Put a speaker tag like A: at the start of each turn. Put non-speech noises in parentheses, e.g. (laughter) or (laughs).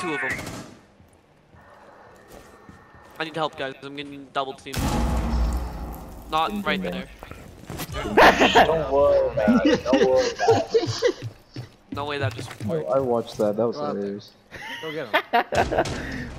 A: two of them. I need help, guys. I'm getting double teamed. Not right there.
B: Don't worry about it. Don't worry about it.
A: No way that just
C: I,
A: worked.
C: I watched that. That was hilarious.
D: Go get him. (laughs)